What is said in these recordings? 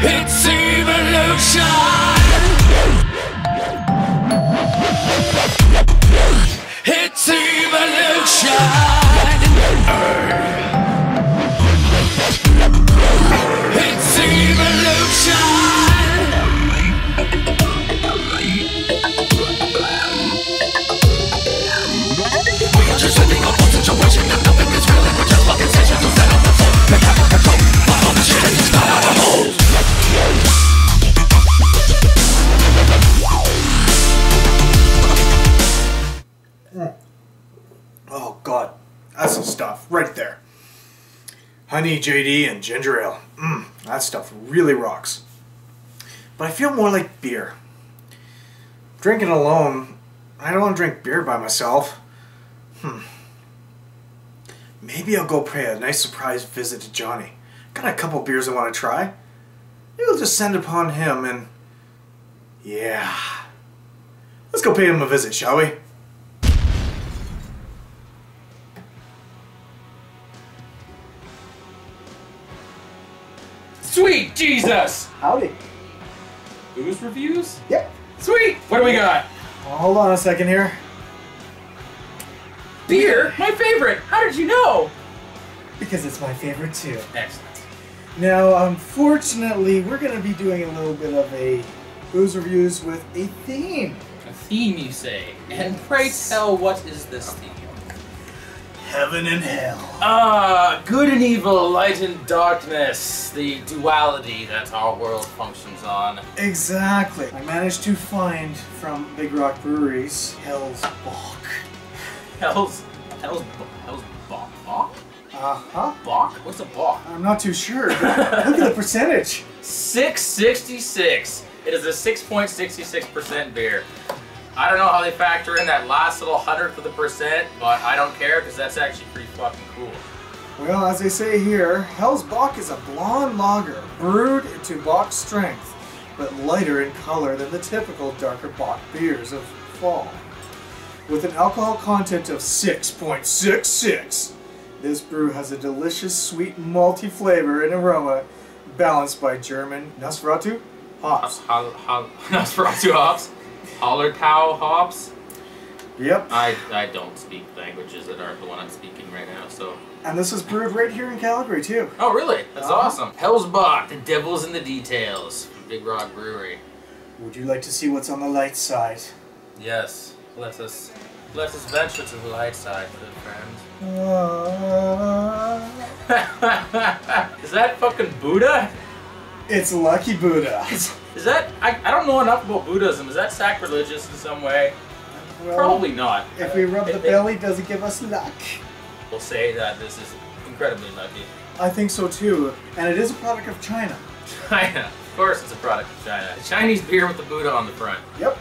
It's evolution. It's evolution. It's evolution. Honey, JD, and ginger ale. Mmm, that stuff really rocks. But I feel more like beer. Drinking alone, I don't want to drink beer by myself. Hmm. Maybe I'll go pay a nice surprise visit to Johnny. Got a couple beers I want to try. Maybe I'll just send upon him and. Yeah. Let's go pay him a visit, shall we? Sweet Jesus! Howdy. Booze reviews? Yep. Sweet! What do we got? Well, hold on a second here. Beer? My favorite! How did you know? Because it's my favorite too. Excellent. Now, unfortunately, we're going to be doing a little bit of a booze reviews with a theme. A theme, you say? And pray tell, what is this theme? Heaven and hell. Ah, good and evil, light and darkness, the duality that our world functions on. Exactly. I managed to find from Big Rock Breweries Hell's Bock. Hell's, hell's, hell's Bock? Bock? Uh-huh. Bock? What's a Bock? I'm not too sure. Look at the percentage. 666. It is a 6.66% beer. I don't know how they factor in that last little hundredth of the percent, but I don't care because that's actually pretty fucking cool. Well, as they say here, Hell's Bock is a blonde lager brewed to Bock strength, but lighter in color than the typical darker Bock beers of fall. With an alcohol content of 6.66, this brew has a delicious sweet malty flavor and aroma balanced by German Nosferatu hops. Nosferatu hops? Holler cow hops? Yep. I, I don't speak languages that aren't the one I'm speaking right now, so. And this is brewed right here in Calgary too. Oh, really? That's Uh-huh. awesome. Hell's Bock, the devil's in the details. from Big Rock Brewery. Would you like to see what's on the light side? Yes, let us let us venture to the light side, good friend. Uh, Is that fucking Buddha? It's Lucky Buddha. Is, that I, I don't know enough about Buddhism. Is that sacrilegious in some way? Well, Probably not. If we rub It- the it- belly, does it give us luck? We'll say that this is incredibly lucky. I think so too. And it is a product of China. China. Of course it's a product of China. A Chinese beer with the Buddha on the front. Yep.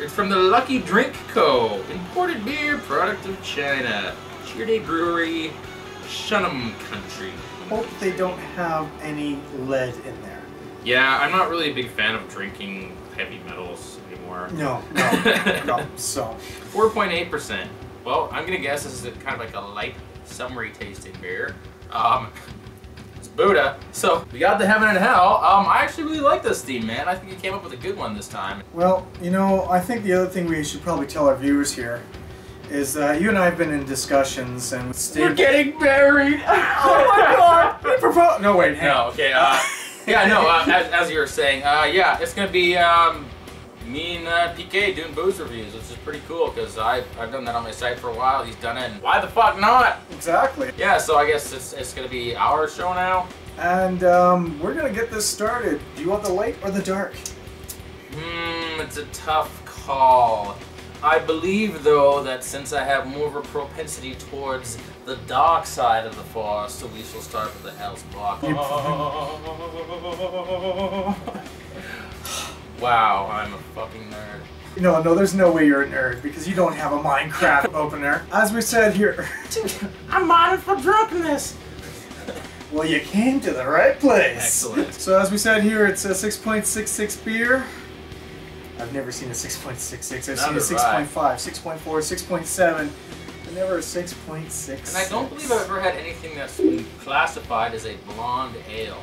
It's from the Lucky Drink Co. Imported beer, product of China. Cheer Day Brewery, Shunham Country. Hope they don't have any lead in there. Yeah, I'm not really a big fan of drinking heavy metals anymore. No, no, no. So, 4.8%. Well, I'm gonna guess this is a, kind of like a light, summery tasting beer. Um, it's Buddha. So we got the heaven and hell. Um, I actually really like this theme, man. I think you came up with a good one this time. well, you know, I think the other thing we should probably tell our viewers here is that you and I have been in discussions and stable. getting married. oh my god! We propose. No, wait, hang No, okay. Uh, yeah, no. Uh, as, as you were saying, uh, yeah, it's gonna be um, me and uh, PK doing booze reviews, which is pretty cool because I've I've done that on my site for a while. He's done it. And why the fuck not? Exactly. Yeah. So I guess it's it's gonna be our show now. And um, we're gonna get this started. Do you want the light or the dark? Hmm, it's a tough call. I believe, though, that since I have more of a propensity towards the dark side of the forest, so we shall start with the Hell's Block. wow, I'm a fucking nerd. No, no, there's no way you're a nerd because you don't have a Minecraft opener. As we said here, I'm modded for drunkenness! well, you came to the right place. Excellent. So as we said here, it's a 6.66 beer. I've never seen a 6.66. I've Neither seen a 6.5, 6.4, 6.7. never a 6.6. And I don't believe I've ever had anything that's been classified as a blonde ale.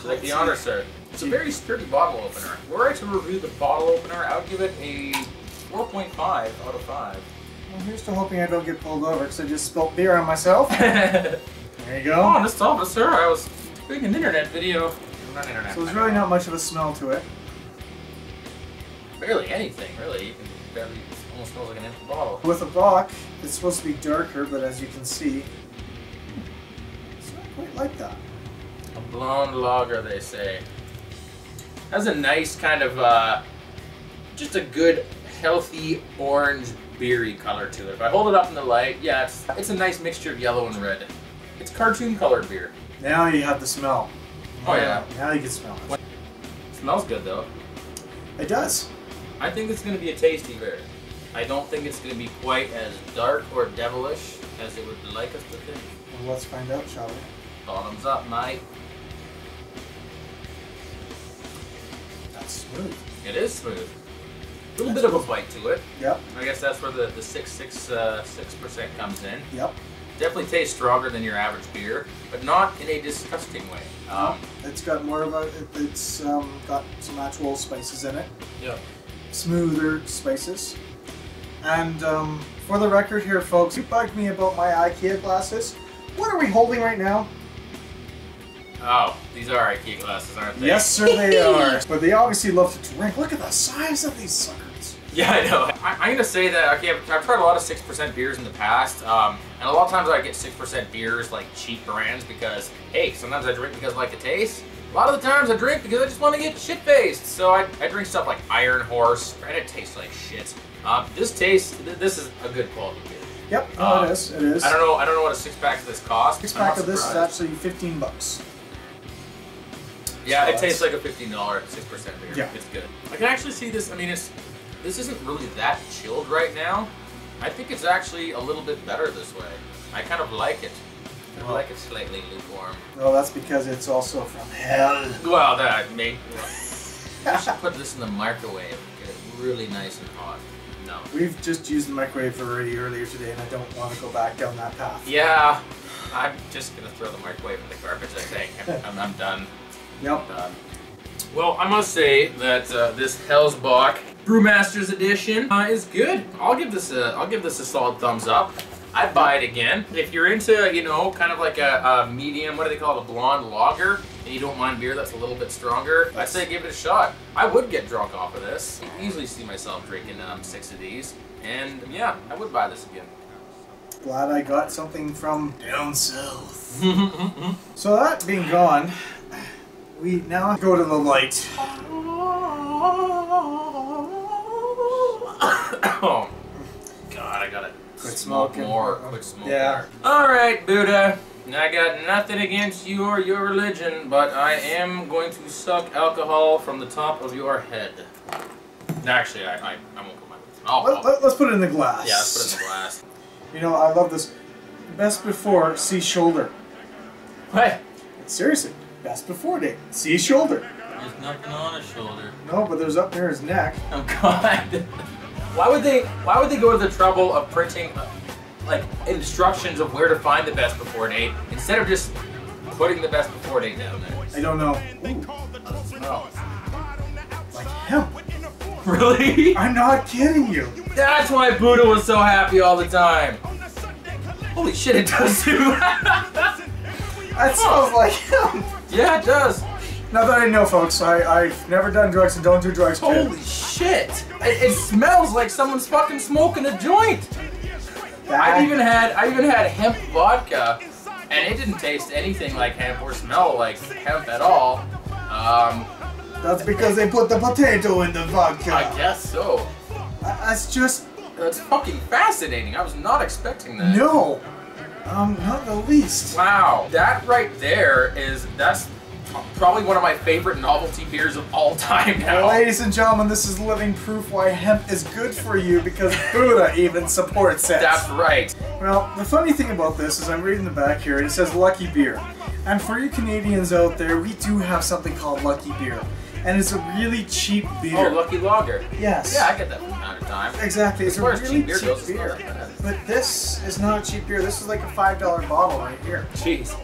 So like the honor sir. It's a very sturdy bottle opener. Were I to review the bottle opener, I would give it a 4.5 out of 5. Well, here's to hoping I don't get pulled over because I just spilt beer on myself. There you go. Mr. Officer, I was doing an internet video. Not internet. So there's really not much of a smell to it. Barely anything, really. You can barely, it almost smells like an empty bottle. With a Bock, it's supposed to be darker, but as you can see, it's not quite like that. A blonde lager, they say. Has a nice kind of, uh, just a good, healthy orange beery color to it. If I hold it up in the light, yeah, it's, it's a nice mixture of yellow and red. It's cartoon colored beer. Now you have the smell. Oh, yeah. Now you can smell it. smells good though. It does. I think it's going to be a tasty beer. I don't think it's going to be quite as dark or devilish as it would like us to think. Well, let's find out, shall we? Bottoms up, mate. That's smooth. It is smooth. A little bit of a bite to it. Yep. I guess that's where the the six six uh, six percent comes in. Yep. Definitely tastes stronger than your average beer, but not in a disgusting way. Um, It's got more of a. it- It's um, got some actual spices in it. yeah. Smoother spices. And um, for the record here, folks, you bugged me about my IKEA glasses. What are we holding right now? Oh, these are IKEA glasses, aren't they? Yes, sir, they are. But they obviously love to drink. Look at the size of these suckers. Yeah, I know. I, I'm gonna say that okay, I've, I've tried a lot of six percent beers in the past, um, and a lot of times I get six percent beers like cheap brands because hey, sometimes I drink because I like the taste. A lot of the times I drink because I just want to get shit faced. So I, I drink stuff like Iron Horse, and it tastes like shit. Um, this tastes. th- This is a good quality beer. Yep, Um, it is. It is. I don't know. I don't know what a six pack of this costs. Six-pack of this is actually 15 bucks. Yeah, So it tastes like a fifteen dollar six percent beer. Yeah. it's good. I can actually see this. I mean, it's this isn't really that chilled right now. I think it's actually a little bit better this way. I kind of like it. I Well- like it slightly lukewarm. Well, that's because it's also from hell. Well, that made. I should put this in the microwave. Get it really nice and hot. No. We've just used the microwave already earlier today, and I don't want to go back down that path. Yeah, I'm just gonna throw the microwave in the garbage. I think I'm, I'm, I'm done. Yep. done. Well, I must say that uh, this Hellsbock Brewmasters Edition uh, is good. I'll give this a I'll give this a solid thumbs up. I'd buy it again. If you're into, you know, kind of like a, a medium, what do they call it, a blonde lager, and you don't mind beer that's a little bit stronger, I'd say give it a shot. I would get drunk off of this. I easily see myself drinking um, six of these, and yeah, I would buy this again. Glad I got something from down south. So that being gone, we now go to the light. Quit smoking. more. Quit smoking. Yeah. All right, Buddha. I got nothing against you or your religion, but I am going to suck alcohol from the top of your head. Actually, I, I, I won't put my. I'll, let, let's put it in the glass. yeah, let's put it in the glass. You know, I love this. Best before, see shoulder. Hey, Seriously, best before date. See shoulder. there's nothing on his shoulder. No, but there's up near his neck. Oh God. Why would they? Why would they go to the trouble of printing, uh, like instructions of where to find the best before date instead of just putting the best before date down there? I don't know. Ooh, like hemp. Really? I'm not kidding you. That's why Buddha was so happy all the time. Holy shit, it does too. That smells like hemp. yeah, it does. Not that I know, folks. I, I've never done drugs and don't do drugs, kid. Holy shit. It, it smells like someone's fucking smoking a joint. I even had I even had hemp vodka, and it didn't taste anything like hemp or smell like hemp at all. Um, That's because they put the potato in the vodka. I guess so. That's just That's fucking fascinating. I was not expecting that. no. Um, not the least. Wow, that right there is that's probably one of my favorite novelty beers of all time now. Ladies and gentlemen, this is living proof why hemp is good for you because Buddha even supports it. That's right. Well, the funny thing about this is I'm reading the back here and it says Lucky Beer. And for you Canadians out there, we do have something called Lucky Beer. And it's a really cheap beer. Oh, Lucky Lager. Yes. Yeah, I get that from time to time. Exactly. It's a really cheap beer cheap beer. But this is not a cheap beer. This is like a five dollar bottle right here, Jeez.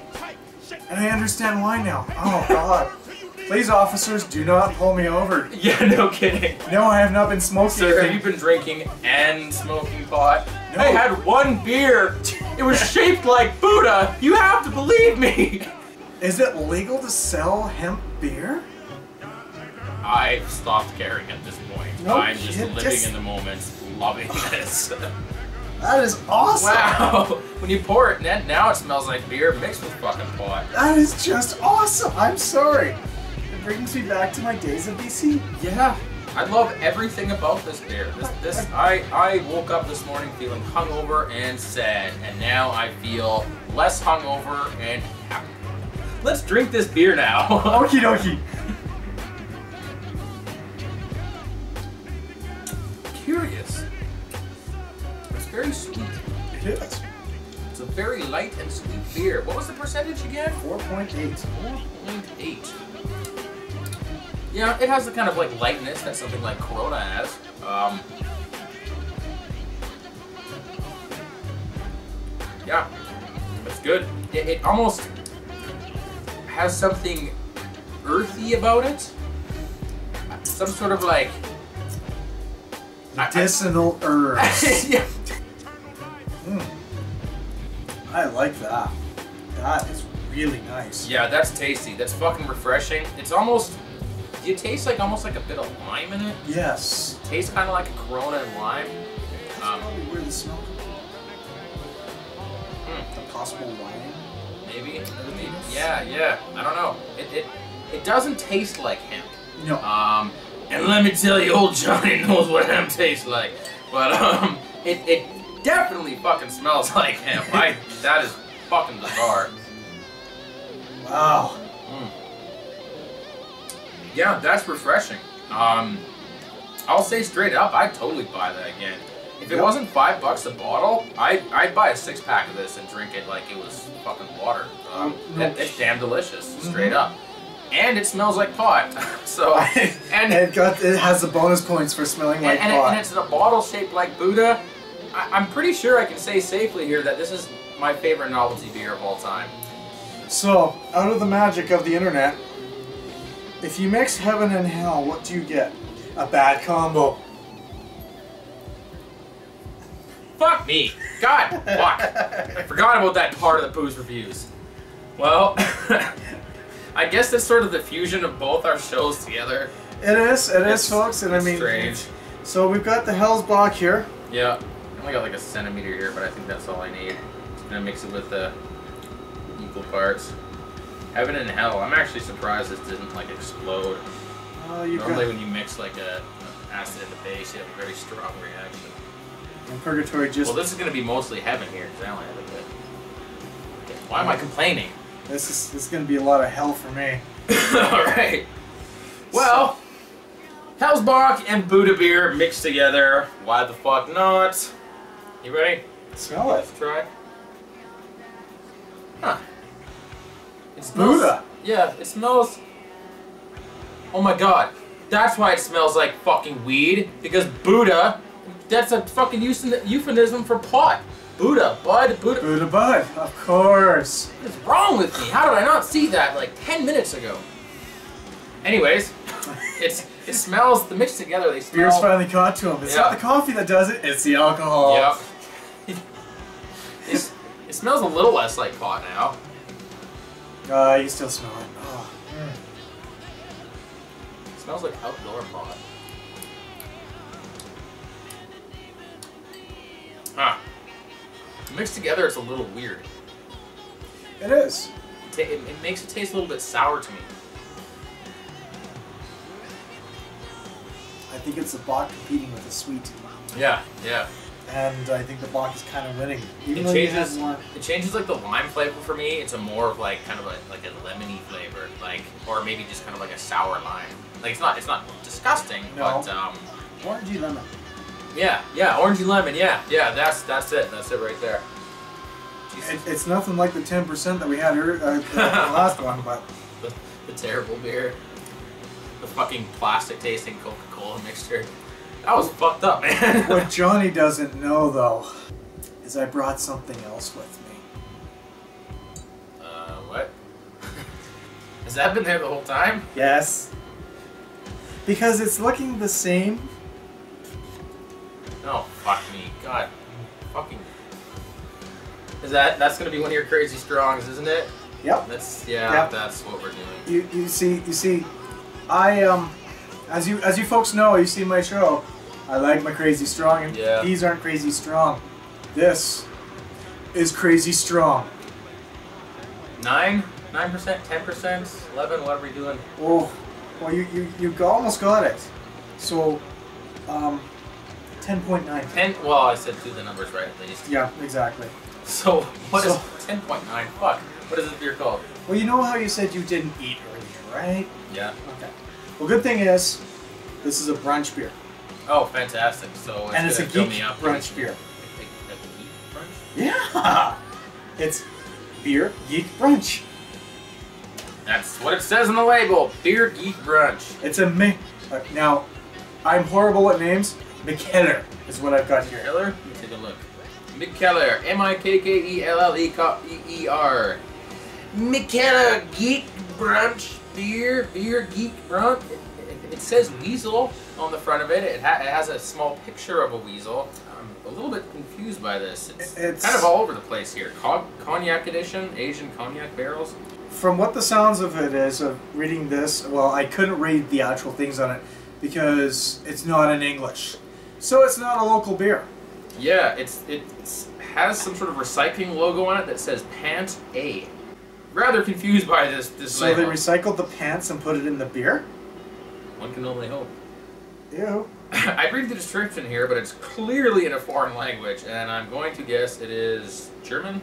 And I understand why now. Oh God! Please, officers, do not pull me over. Yeah, no kidding. No, I have not been smoking. Sir, have you been drinking and smoking pot? No. I had one beer. It was shaped like Buddha. You have to believe me. Is it legal to sell hemp beer? I've stopped caring at this point. No I'm just living just- in the moment, loving this. That is awesome. wow. When you pour it, then now it smells like beer mixed with fucking pot. That is just awesome. I'm sorry. It brings me back to my days of BC. Yeah. I love everything about this beer. This, this, I, I woke up this morning feeling hungover and sad, and now I feel less hungover and happy. Let's drink this beer now. Okie dokie. Very sweet. It is. It's a very light and sweet beer. What was the percentage again? 4.8. 4.8. Yeah, it has the kind of like lightness that something like Corona has. Um, yeah, it's good. It, it almost has something earthy about it. Some sort of like. I- I- Medicinal herbs. yeah. I like that. That is really nice. Yeah, that's tasty. That's fucking refreshing. It's almost. Do you taste like almost like a bit of lime in it? Yes. Tastes kind of like a Corona and lime. Um, Probably where the smell The possible wine. maybe, maybe. Yeah, yeah. I don't know. It, it it doesn't taste like hemp. No. Um, and let me tell you, old Johnny knows what hemp tastes like. But um, it it definitely fucking smells like hemp. I that is fucking bizarre. Wow. Mm. Yeah, that's refreshing. Um, I'll say straight up, I'd totally buy that again. If it Yep. wasn't five bucks a bottle, I'd, I'd buy a six pack of this and drink it like it was fucking water. Um, No it- it's damn delicious, Mhm. straight up. And it smells like pot. so, and, and it got it has the bonus points for smelling like and, and, it- pot. and it's in a bottle shaped like Buddha. I, I'm pretty sure I can say safely here that this is my favorite novelty beer of all time. So, out of the magic of the internet, if you mix heaven and hell, what do you get? A bad combo. Fuck me. God, fuck. I forgot about that part of the booze reviews. Well, I guess that's sort of the fusion of both our shows together. It is, it is, It's- folks, and I mean, strange. so we've got the Hell's Block here. Yeah, I only got like a centimeter here, but I think that's all I need. Just gonna mix it with the equal parts. Heaven and hell. I'm actually surprised this didn't like explode. Oh, you Normally, got when you mix like a a acid and a base, you have a very strong reaction. and Purgatory just. Well, this is gonna be mostly heaven here, because I only have a bit. Why am I complaining? this is this is gonna be a lot of hell for me. Alright. Well, Hell's Hellsbock and Buddha beer mixed together. Why the fuck not? You ready? Smell it. Let's try. Huh. It smells, Buddha. Yeah, it smells. Oh my god. That's why it smells like fucking weed. Because Buddha, that's a fucking euphemism for pot. Buddha, bud, Buddha. Buddha Bud, of course. What is wrong with me? How did I not see that like 10 minutes ago? Anyways, it's it smells, the mixed together, they smell. Beer's finally caught to him. It's Yeah. not the coffee that does it, it's the alcohol. Yep. It's, it smells a little less like pot now. Uh, you still smell it. Oh. It smells like outdoor pot. Huh. Mixed together, it's a little weird. It is. It, it, it makes it taste a little bit sour to me. Think it's the Bock competing with the sweet. Yeah, yeah. And I think the Bock is kind of winning. Even It changes. more. It changes like the lime flavor for me. It's a more of like kind of a like a lemony flavor, like or maybe just kind of like a sour lime. Like it's not it's not disgusting, No. but um, Orangey lemon. yeah, yeah, orangey lemon, yeah, yeah. That's that's it. That's it right there. It, it's nothing like the 10% that we had ear- uh, the last one, but the, the terrible beer, the fucking plastic tasting Coca-Cola mixture. That was fucked up, man. what Johnny doesn't know though is I brought something else with me. Uh, what? Has that been there the whole time? Yes. Because it's looking the same. Oh, fuck me. God. Fucking. Is that, that's gonna be one of your crazy strongs, isn't it? Yep. That's, yeah, Yep. that's what we're doing. You you see you see, I um, as you as you folks know, you see my show. I like my crazy strong, and Yeah. these aren't crazy strong. This is crazy strong. Nine? Nine percent? Ten percent? Eleven? What are we doing? Oh, well you you you go- almost got it. So, um, ten point nine. Ten? Well, I said of the numbers right at least. Yeah, exactly. So, what is So- 10.9? Fuck. What is this beer called? Well, you know how you said you didn't eat earlier, right? Yeah. Okay. Well, good thing is, this is a brunch beer, Oh, fantastic. So, it's and it's a geek me up. brunch beer. A, a, a geek brunch? Yeah, it's beer geek brunch. That's what it says on the label. Beer geek brunch. It's a mi- uh, now. I'm horrible at names. McKellar is what I've got here. Keller? Let me take a look. Mikkeller. M-I-K-K-E-L-L-E-R. Mikkeller Geek Brunch Beer. Beer Geek Brunch. It, it, it says weasel on the front of it. It, ha- it has a small picture of a weasel. I'm a little bit confused by this. It's, It's- kind of all over the place here. Con- cognac edition, Asian cognac barrels. From what the sounds of it is of reading this, well, I couldn't read the actual things on it because it's not in English, so it's not a local beer. Yeah, it's it has some sort of recycling logo on it that says Pant A. Rather confused by this this So they recycled the pants and put it in the beer. One can only hope. Ew. I read the description here, but it's clearly in a foreign language, and I'm going to guess it is German.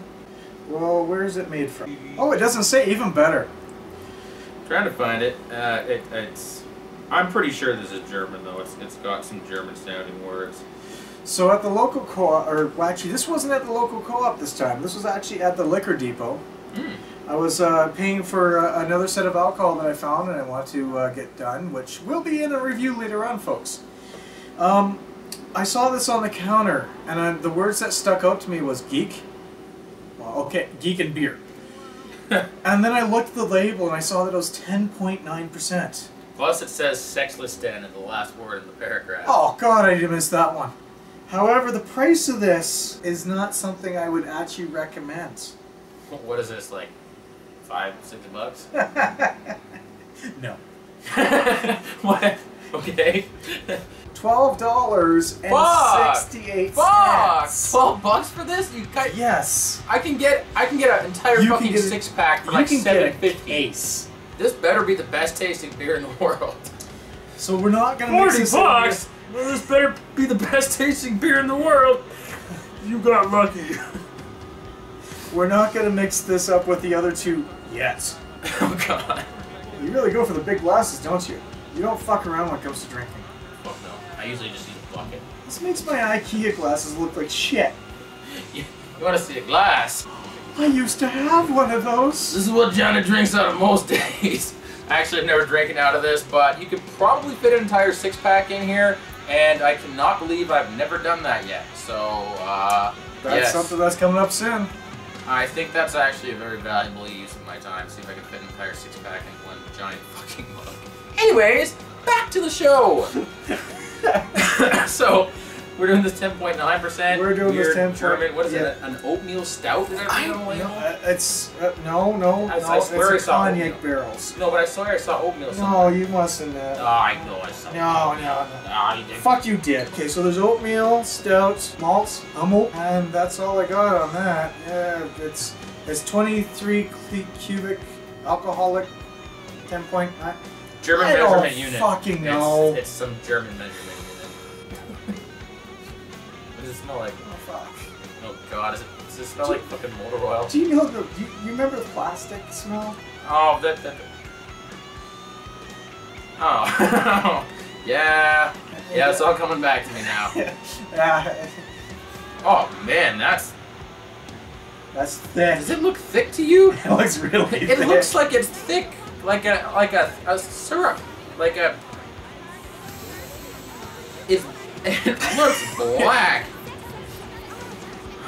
Well, where is it made from? Oh, it doesn't say. Even better. trying to find it. Uh, it it's. I'm pretty sure this is German though. It's it's got some German sounding words. So at the local co-op, or well, actually, this wasn't at the local co-op this time. This was actually at the liquor depot. Hmm. I was uh, paying for uh, another set of alcohol that I found and I want to uh, get done, which will be in a review later on, folks. Um, I saw this on the counter, and I, the words that stuck out to me was geek. Well, okay, geek and beer. and then I looked at the label and I saw that it was 10.9%. Plus, it says sexless den in the last word in the paragraph. Oh god, I did miss that one. However, the price of this is not something I would actually recommend. What is this like? Five, six bucks? no. what? Okay. Twelve dollars and Fuck! sixty-eight Fuck! cents. Twelve bucks for this? You got? Yes. I can get I can get an entire You can fucking get a- six pack for you like can get a fifty. case. This better be the best tasting beer in the world. So we're not gonna mix this in here. Well, this better be the best tasting beer in the world. You got lucky. We're not gonna mix this up with the other two yet. oh god. You really go for the big glasses, don't you? You don't fuck around when it comes to drinking. Fuck no. I usually just use a bucket. This makes my IKEA glasses look like shit. You, you want to see a glass? I used to have one of those. This is what Johnny drinks out of most days. Actually, I've never drank it out of this, but you could probably fit an entire six pack in here, and I cannot believe I've never done that yet. So, uh, That's yes. something that's coming up soon. I think that's actually a very valuable use of my time. See if I can fit an entire six pack in one giant fucking mug. Anyways, back to the show. so, we're doing this 10.9%. We're doing this weird 10 German. What is yeah. it? An oatmeal stout? Is that I, read on the label? no, uh, it's uh, no, no, I- no. I swear it's I saw cognac oatmeal. barrels. No, but I saw I saw oatmeal. No, you mustn't. Uh, Oh, I know I saw. No, no, no. Ah, you did. Fuck you did. Okay, so there's oatmeal, stout, malts, hummel, and that's all I got on that. Yeah, it's it's 23 cubic alcoholic, 10.9. German I measurement unit. fucking It's- know. It's, some German measurement unit. What does it smell like? Oh fuck. Oh god, is it, does it smell like fucking motor oil? Do you know the? You, you remember the plastic smell? Oh, that. that oh. yeah. Yeah, it's all coming back to me now. Yeah, Oh man, that's. that's thick. Does it look thick to you? It looks really thick. It looks like it's thick, like a like a, a syrup, like a. It's, it looks black.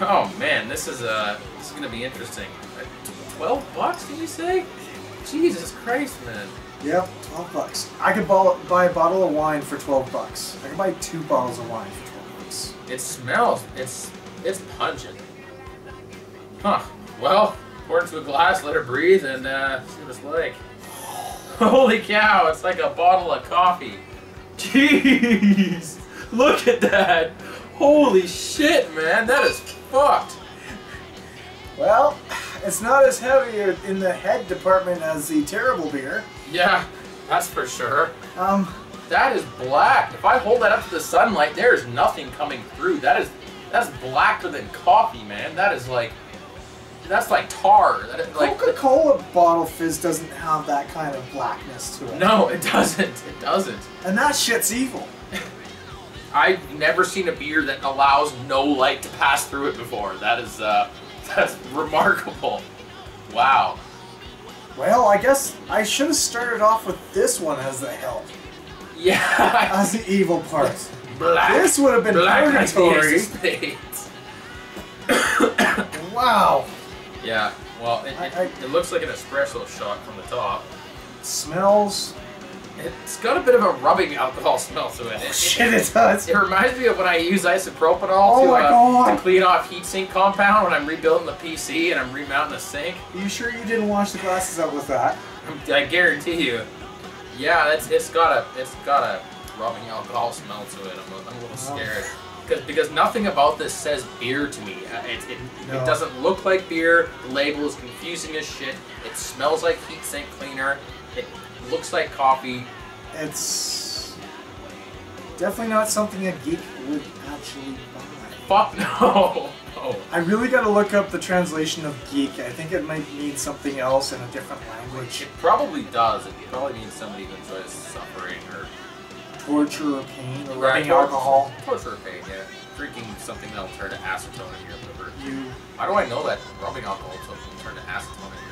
Oh man, this is uh, this is gonna be interesting. Twelve bucks, did you say? Jesus Christ, man. Yep, 12 bucks. I could buy a bottle of wine for 12 bucks. I could buy two bottles of wine for 12 bucks. It smells. It's it's pungent. Huh. Well, pour it into a glass, let it breathe, and uh, see what it's like. Holy cow! It's like a bottle of coffee. Jeez! Look at that! Holy shit, man! That is fucked. Well, it's not as heavy in the head department as the terrible beer. Yeah, that's for sure. Um, That is black. If I hold that up to the sunlight, there is nothing coming through. That is that's blacker than coffee, man. That is like that's like tar. That is like Coca-Cola bottle fizz doesn't have that kind of blackness to it. No, it doesn't. It doesn't. And that shit's evil. I've never seen a beer that allows no light to pass through it before. That is uh that's remarkable. Wow. Well, I guess I should have started off with this one as the help, Yeah. as the evil part. black. This would have been black purgatory. ace of spades. Wow. Yeah. Well, it, it, I- I- it looks like an espresso shot from the top. Smells. It's got a bit of a rubbing alcohol smell to it. It- it- Shit, it does. It reminds me of when I use isopropanol Oh to, uh, to clean off heatsink compound when I'm rebuilding the PC and I'm remounting the sink. Are you sure you didn't wash the glasses out with that? I guarantee you. Yeah, that's it's got a it's got a rubbing alcohol smell to it. I'm, a- I'm a little scared because because nothing about this says beer to me. Uh, It, it, No. it doesn't look like beer. The label is confusing as shit. It smells like heatsink cleaner. It looks like coffee. It's definitely not something a geek would actually buy. Fuck no. No. Oh. I really gotta look up the translation of geek. I think it might mean something else in a different language. It probably does. It probably means somebody who enjoys suffering or Torture or pain or Right, rubbing alcohol. Torture or pain, yeah. Drinking something that'll turn to acetone in your liver. You How do I know that rubbing alcohol will turn to acetone in your liver?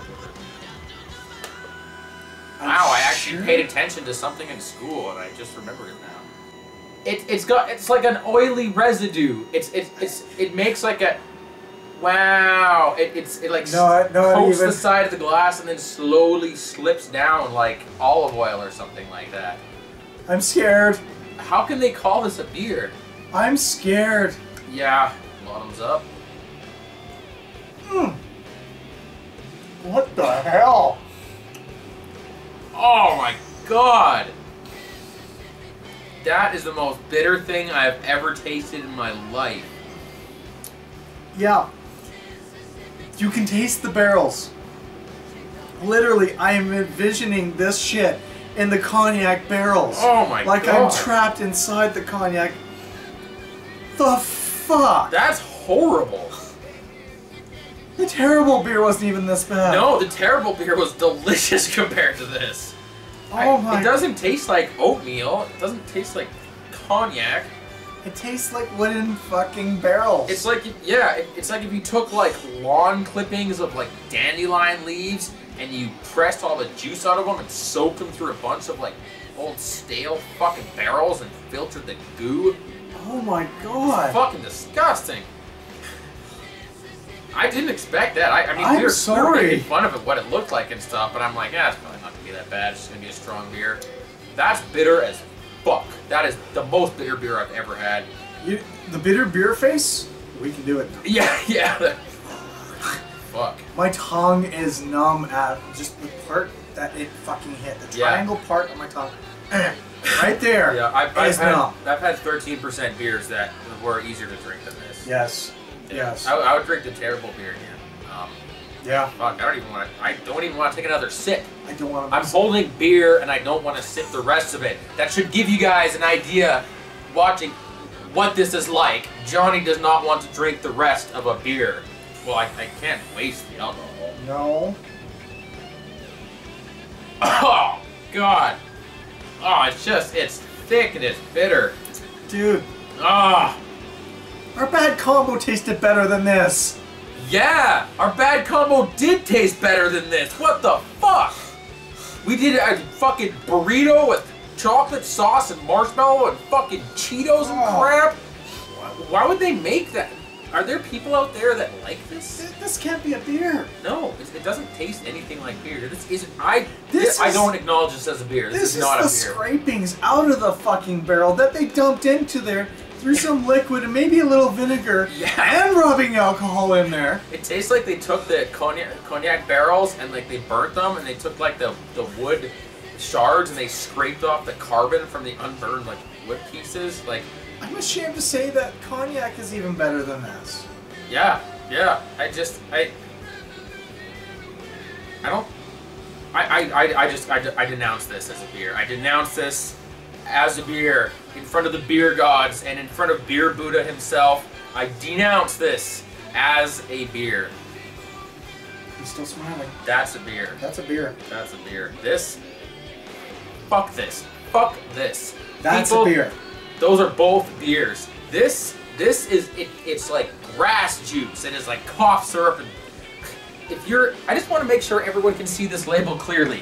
Wow, I actually Sure. paid attention to something in school and I just remembered it now. It, it's got it's like an oily residue. It's it's it's it makes like a wow. It, it's it like No, I- no, coats even- the side of the glass and then slowly slips down like olive oil or something like that. I'm scared. How can they call this a beer? I'm scared. Yeah, bottoms up. Mm. What the hell? Oh my god! That is the most bitter thing I've ever tasted in my life. Yeah. You can taste the barrels. Literally, I am envisioning this shit in the cognac barrels. Oh my like god. Like I'm trapped inside the cognac. The fuck? That's horrible. The terrible beer wasn't even this bad. No, the terrible beer was delicious compared to this. Oh I- my. It doesn't taste like oatmeal. It doesn't taste like cognac. It tastes like wooden fucking barrels. It's like, yeah, it- it's like if you took like lawn clippings of like dandelion leaves and you pressed all the juice out of them and soaked them through a bunch of like old stale fucking barrels and filtered the goo. oh my god. Fucking disgusting. I didn't expect that. I, I mean, I'm we were, we were making fun of it, what it looked like and stuff, but I'm like, yeah, it's probably not gonna be that bad. It's just gonna be a strong beer. That's bitter as fuck. That is the most bitter beer I've ever had. You, the bitter beer face? We can do it. Yeah, yeah. fuck. My tongue is numb at just the part that it fucking hit. The Yeah. triangle part of my tongue. right there. Yeah, I've, I've had numb. I've had 13% beers that were easier to drink than this. Yes. Yes. I, I would drink the terrible beer again. Um, yeah. fuck, I don't even want to. I don't even want to take another sip. I don't want to. I'm holding beer and I don't want to sip the rest of it. That should give you guys an idea watching what this is like. Johnny does not want to drink the rest of a beer. Well, I, I can't waste the alcohol. No. Oh, God. Oh, it's just, it's thick and it's bitter. Dude, Ah, our bad combo tasted better than this. yeah, our bad combo did taste better than this. What the fuck? We did a fucking burrito with chocolate sauce and marshmallow and fucking Cheetos and Oh. crap. Why- would they make that? Are there people out there that like this? This can't be a beer. No, it, it doesn't taste anything like beer. This isn't. I This I is- don't acknowledge this as a beer. This, This is is not the a beer. scrapings out of the fucking barrel that they dumped into there through some liquid and maybe a little vinegar Yeah. and rubbing alcohol in there. It tastes like they took the cognac, cognac barrels and like they burnt them and they took like the, the wood shards and they scraped off the carbon from the unburned like wood pieces. Like, I'm ashamed to say that cognac is even better than this. yeah, yeah. I just I I don't. I I, I, I just I, I denounce this as a beer. I denounce this as a beer in front of the beer gods and in front of Beer Buddha himself. I denounce this as a beer. He's still smiling. That's a beer. That's a beer. That's a beer. This. Fuck this. Fuck this. That's People- a beer. Those are both beers. This this is it, it's like grass juice and it's like cough syrup and if you're I just want to make sure everyone can see this label clearly.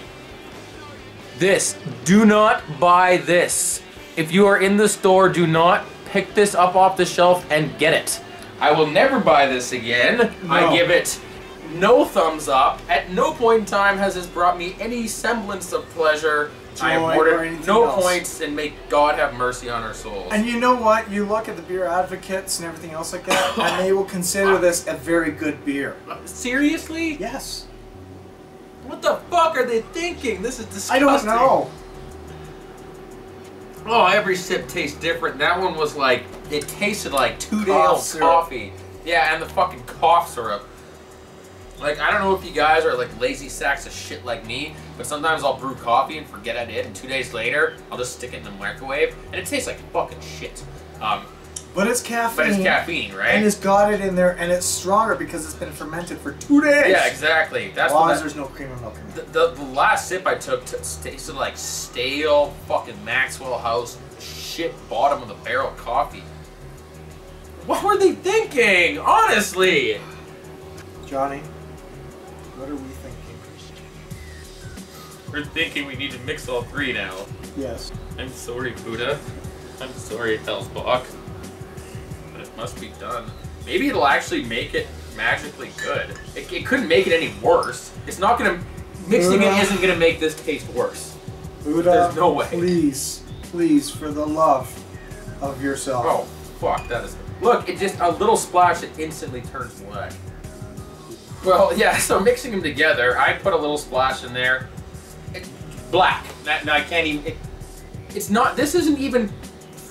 This do not buy this. If you are in the store, do not pick this up off the shelf and get it. I will never buy this again. No. I give it no thumbs up. At no point in time has this brought me any semblance of pleasure. I Joy or no else. points and may God have mercy on our souls. And you know what? You look at the beer advocates and everything else like that, and they will consider this a very good beer. Seriously? Yes. What the fuck are they thinking? This is disgusting. I don't know. Oh, every sip tastes different. That one was like, it tasted like two day Cough old coffee. Yeah, and the fucking cough syrup. Like, I don't know if you guys are like lazy sacks of shit like me, but sometimes I'll brew coffee and forget I did, and two days later, I'll just stick it in the microwave, and it tastes like fucking shit. Um, But it's caffeine. but it's caffeine, right? And it's got it in there, and it's stronger because it's been fermented for two days. yeah, exactly. That's As long what as that- there's no cream or milk in The, it. the, the last sip I took t- tasted like stale fucking Maxwell House shit bottom of the barrel coffee. What were they thinking? Honestly, Johnny, what are we thinking? we're thinking we need to mix all three now. Yes. I'm sorry, Buddha. I'm sorry, Hellsbock. Must be done. Maybe it'll actually make it magically good. It, it couldn't make it any worse. It's not gonna. Mixing Buddha. it isn't gonna make this taste worse. Buddha, There's no way. Please, please, for the love of yourself. Oh, fuck, that is. Look, it just, a little splash, it instantly turns black. Well, yeah, so mixing them together, I put a little splash in there. It, black. That, no, I can't even. It, it's not, this isn't even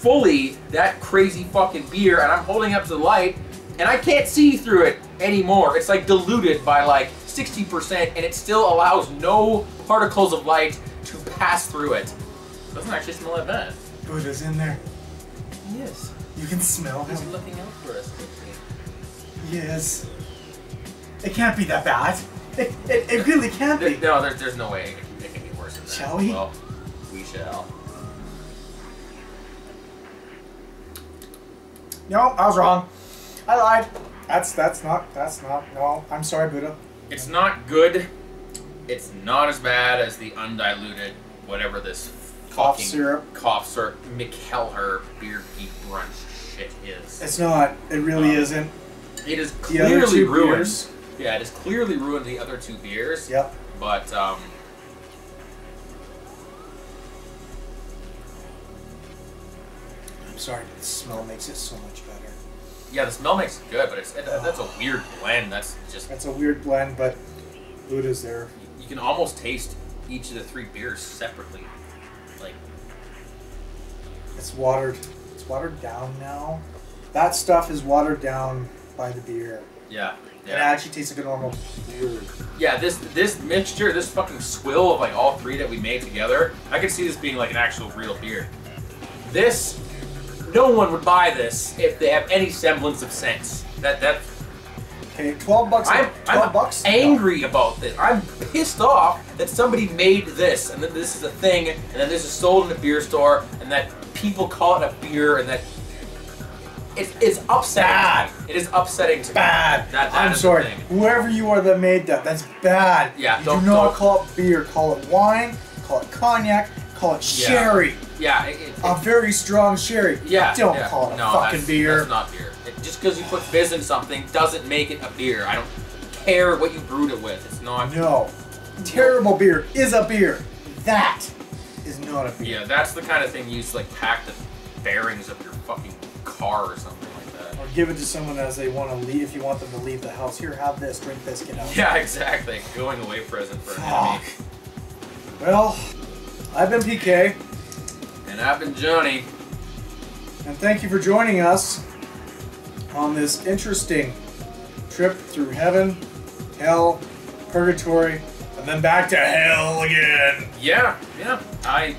fully that crazy fucking beer, and I'm holding up to the light, and I can't see through it anymore. It's like diluted by like 60%, and it still allows no particles of light to pass through it. Doesn't actually smell that bad. Buddha's in there. Yes. You can smell He's him. looking out for us. Yes. It can't be that bad. It, it, it really can't There, be. no, there's, there's no way it can, it can be worse than that. Shall we? Well, we shall. No, I was wrong. I lied. That's that's not that's not no. I'm sorry, Buddha. It's not good. It's not as bad as the undiluted, whatever this Cough syrup. cough syrup, Mikkeller beer geek brunch shit is. It's not. It really Um, isn't. It is clearly ruined. beers. Yeah, it has clearly ruined the other two beers. Yep. But um, Sorry. The smell makes it so much better. yeah, the smell makes it good, but it's it, oh. that's a weird blend. That's just That's a weird blend, but Buddha's there. you can almost taste each of the three beers separately. Like It's watered. It's watered down now. That stuff is watered down by the beer. yeah, Yeah. And It actually tastes like a normal beer. Yeah, this this mixture, this fucking swill of like all three that we made together, I could see this being like an actual real beer. This, no one would buy this if they have any semblance of sense. That that Okay, twelve bucks. I'm, twelve I'm bucks. angry about this. I'm pissed off that somebody made this and that this is a thing and that this is sold in a beer store and that people call it a beer and that it's it's upsetting. Bad. It is upsetting to me. Bad. That, that I'm is sorry. thing. Whoever you are that made that, that's bad. Yeah, You don't- do not don't- call it beer. Call it wine. Call it cognac. Call it Yeah. sherry. Yeah, it, it, A very strong sherry. Yeah. Don't yeah. call it a no, fucking that's, beer. That's not beer. Just because you put fizz in something doesn't make it a beer. I don't care what you brewed it with. It's not. No. Terrible beer is a beer. That is not a beer. Yeah, that's the kind of thing you use to like pack the bearings of your fucking car or something like that. Or give it to someone as they want to leave. If you want them to leave the house, here, have this, drink this, get out. Yeah, exactly. Going away present for an enemy. Well, I've been PK, And I've been Johnny. and thank you for joining us on this interesting trip through heaven, hell, purgatory, and then back to hell again. Yeah, yeah. I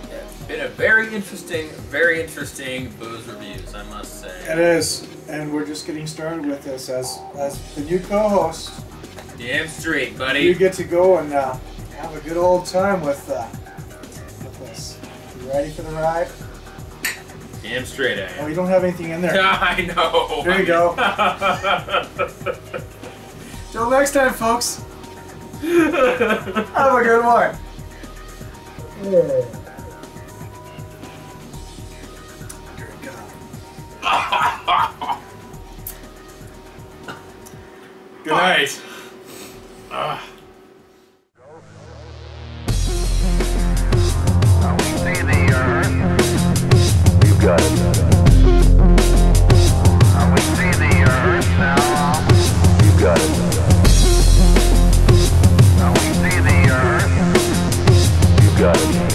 been a very interesting, very interesting booze reviews, I must say. It is, and we're just getting started with this as as the new co-host. Damn straight, buddy. You get to go and uh, have a good old time with uh, with this. You ready for the ride? Damn straight, I Oh, you don't have anything in there. I know. There you go. Till next time, folks. Have a good one. Drink up. Good night. Ah. Got it. Now we see the earth now. You got it. Now we see the earth. You got it.